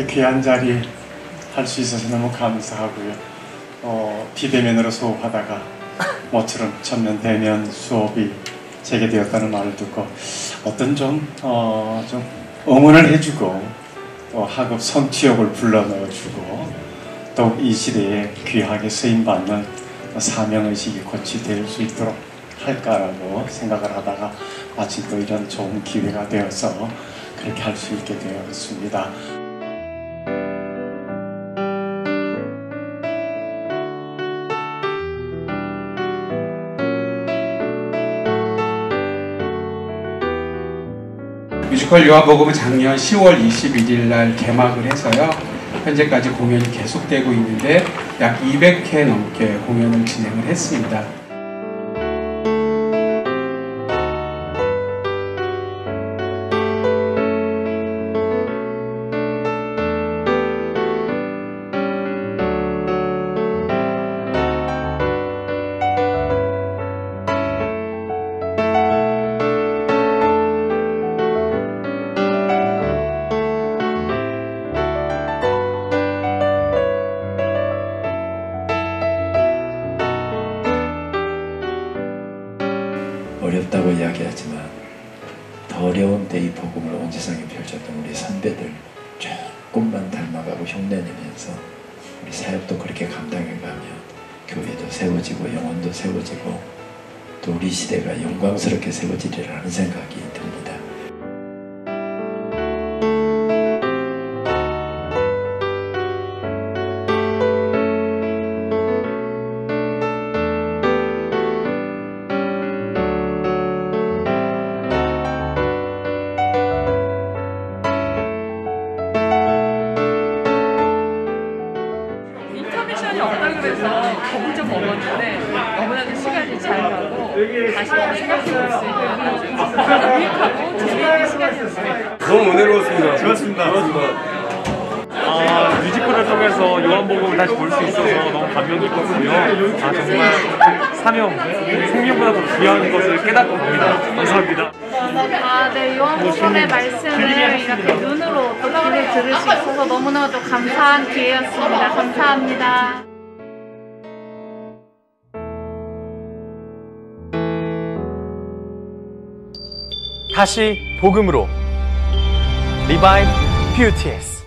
이렇게 귀한 자리 할 수 있어서 너무 감사하고요. 어, 비대면으로 수업하다가 모처럼 전면 대면 수업이 재개되었다는 말을 듣고 어떤 좀, 어, 좀 응원을 해주고 또 학업 성취욕을 불러넣어주고 또 이 시대에 귀하게 쓰임받는 사명의식이 고치될 수 있도록 할까라고 생각을 하다가 마침 또 이런 좋은 기회가 되어서 그렇게 할 수 있게 되었습니다. 뮤지컬 요한복음은 작년 10월 21일 날 개막을 해서요. 현재까지 공연이 계속되고 있는데 약 200회 넘게 공연을 진행을 했습니다. 어렵다고 이야기하지만 더 어려운 때 이 복음을 온 세상에 펼쳤던 우리 선배들 조금만 닮아가고 흉내내면서 우리 사역도 그렇게 감당해가면 교회도 세워지고 영혼도 세워지고 또 우리 시대가 영광스럽게 세워지리라는 생각이 그래서 겁을 좀 먹었는데 너무나도 시간이 잘 가고 다시 한번 생각해 볼수 있는 유익하고 재미있는 시간이었어요. 너무 은혜로웠습니다. 좋았습니다. 아, 뮤지컬을 통해서 요한복음을 다시 볼 수 있어서 너무 감명 깊었고요. 아, 정말 사명, 생명보다 더 귀한 것을 깨닫고 봅니다. 감사합니다. 아, 네, 요한복음의 말씀을 이렇게 눈으로 또 귀를 들을 수 있어서 너무나도 감사한 기회였습니다. 감사합니다. 다시 복음으로. 리바인 뷰티에스